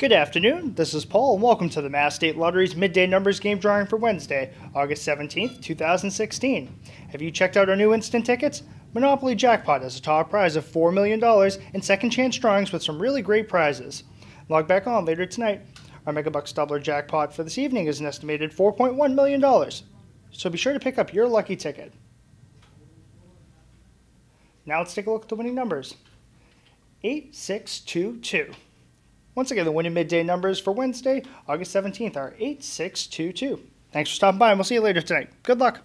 Good afternoon. This is Paul, and welcome to the Mass State Lottery's midday numbers game drawing for Wednesday, August 17th, 2016. Have you checked out our new instant tickets? Monopoly Jackpot has a top prize of $4 million and second chance drawings with some really great prizes. Log back on later tonight. Our Megabucks Doubler jackpot for this evening is an estimated $4.1 million. So be sure to pick up your lucky ticket. Now let's take a look at the winning numbers 8622. Once again, the winning midday numbers for Wednesday, August 17th are 8622. Thanks for stopping by, and we'll see you later tonight. Good luck.